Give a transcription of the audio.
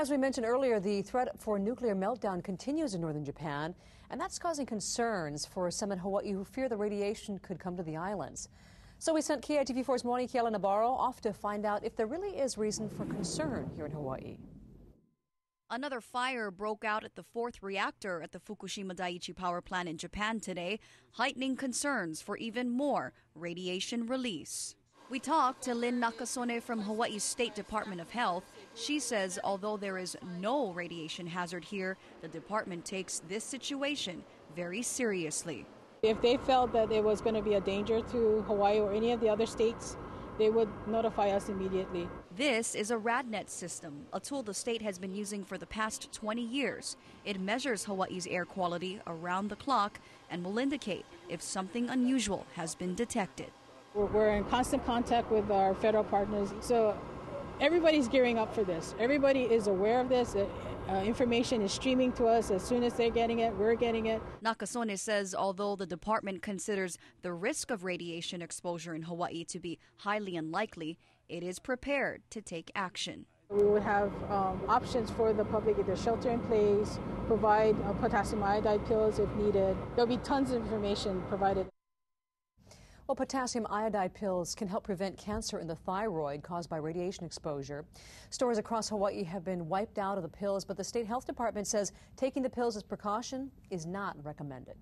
As we mentioned earlier, the threat for nuclear meltdown continues in northern Japan, and that's causing concerns for some in Hawaii who fear the radiation could come to the islands. So we sent KITV4's Moanike'ala Nabarro off to find out if there really is reason for concern here in Hawaii. Another fire broke out at the fourth reactor at the Fukushima Daiichi power plant in Japan today, heightening concerns for even more radiation release. We talked to Lynn Nakasone from Hawaii's State Department of Health. She says although there is no radiation hazard here, the department takes this situation very seriously. If they felt that there was going to be a danger to Hawaii or any of the other states, they would notify us immediately. This is a RadNet system, a tool the state has been using for the past 20 years. It measures Hawaii's air quality around the clock and will indicate if something unusual has been detected. We're in constant contact with our federal partners, so everybody's gearing up for this. Everybody is aware of this. Uh, information is streaming to us as soon as they're getting it, we're getting it. Nakasone says although the department considers the risk of radiation exposure in Hawaii to be highly unlikely, it is prepared to take action. We would have um, options for the public, either shelter in place, provide uh, potassium iodide pills if needed. There'll be tons of information provided. Well, potassium iodide pills can help prevent cancer in the thyroid caused by radiation exposure. Stores across Hawaii have been wiped out of the pills, but the state health department says taking the pills as precaution is not recommended.